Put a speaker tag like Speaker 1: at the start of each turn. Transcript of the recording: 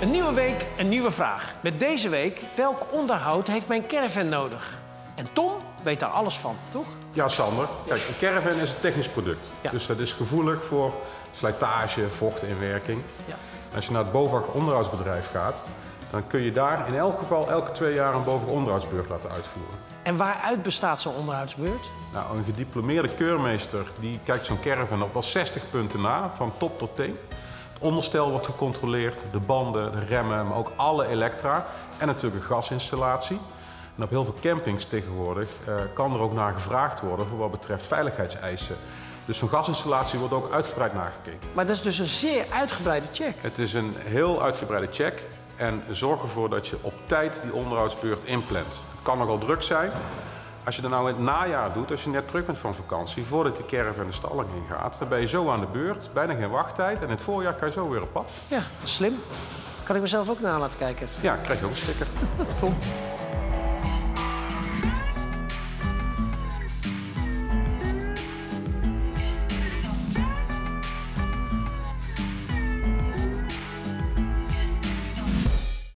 Speaker 1: Een nieuwe week, een nieuwe vraag. Met deze week, welk onderhoud heeft mijn caravan nodig? En Tom weet daar alles van, toch?
Speaker 2: Ja, Sander. Kijk, een caravan is een technisch product.
Speaker 1: Ja.
Speaker 2: Dus dat is gevoelig voor slijtage, vochtinwerking.
Speaker 1: Ja.
Speaker 2: Als je naar het BOVAG onderhoudsbedrijf gaat, dan kun je daar in elk geval elke twee jaar een BOVAG onderhoudsbeurt laten uitvoeren.
Speaker 1: En waaruit bestaat zo'n onderhoudsbeurt?
Speaker 2: Nou, een gediplomeerde keurmeester die kijkt zo'n caravan op wel 60 punten na, van top tot teen. Onderstel wordt gecontroleerd, de banden, de remmen, maar ook alle elektra en natuurlijk een gasinstallatie. En op heel veel campings tegenwoordig eh, kan er ook naar gevraagd worden voor wat betreft veiligheidseisen. Dus zo'n gasinstallatie wordt ook uitgebreid nagekeken.
Speaker 1: Maar dat is dus een zeer uitgebreide check.
Speaker 2: Het is een heel uitgebreide check en zorg ervoor dat je op tijd die onderhoudsbeurt inplant. Het kan nogal druk zijn. Als je dat nou in het najaar doet, als je net terug bent van vakantie, voordat de caravan de stalling ingaat, dan ben je zo aan de beurt, bijna geen wachttijd en in het voorjaar kan je zo weer op pad.
Speaker 1: Ja, slim. Kan ik mezelf ook na laten kijken?
Speaker 2: Ja, krijg je ook een sticker.
Speaker 1: Tom.